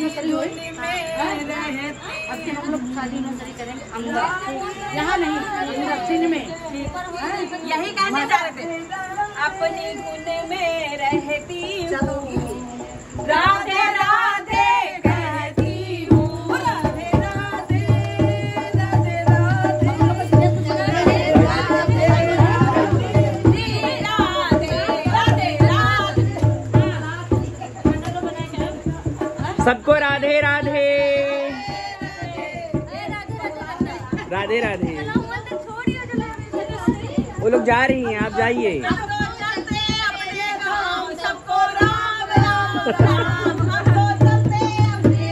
शादी हुई। धुन अब हम लोग शादी एनिवर्सरी करेंगे अंदर यहाँ नहीं में यही कहने जा रहे थे। अपनी गुण में रहती सबको राधे राधे। राधे राधे। वो लोग जा रही हैं आप जाइए। सबको चलते अपने